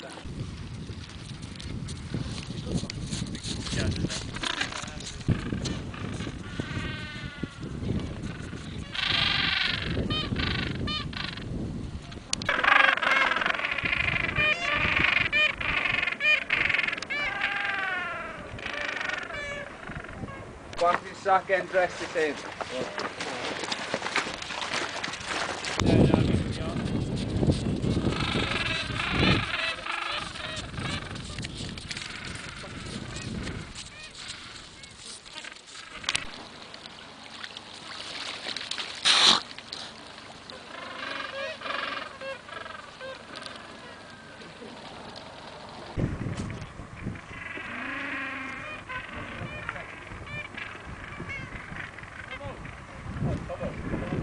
Tá. Varsin sake and dress the same. Yeah. Come on, come on.